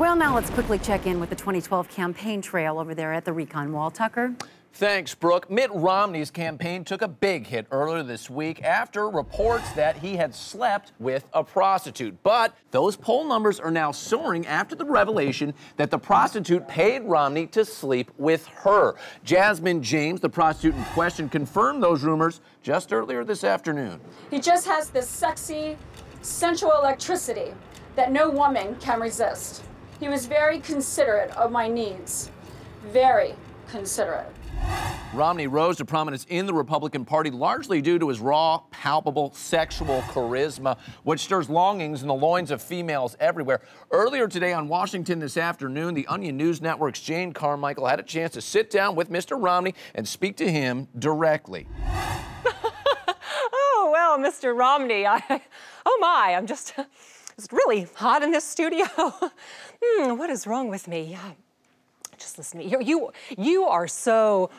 Well, now let's quickly check in with the 2012 campaign trail over there at the Recon Wall. Tucker? Thanks, Brooke. Mitt Romney's campaign took a big hit earlier this week after reports that he had slept with a prostitute. But those poll numbers are now soaring after the revelation that the prostitute paid Romney to sleep with her. Jasmine James, the prostitute in question, confirmed those rumors just earlier this afternoon. He just has this sexy, sensual electricity that no woman can resist. He was very considerate of my needs. Very considerate. Romney rose to prominence in the Republican Party largely due to his raw, palpable sexual charisma, which stirs longings in the loins of females everywhere. Earlier today on Washington this afternoon, the Onion News Network's Jane Carmichael had a chance to sit down with Mr. Romney and speak to him directly. oh, well, Mr. Romney, I, oh my, I'm just, it's really hot in this studio. hmm, what is wrong with me? just listen to me. You, you are so.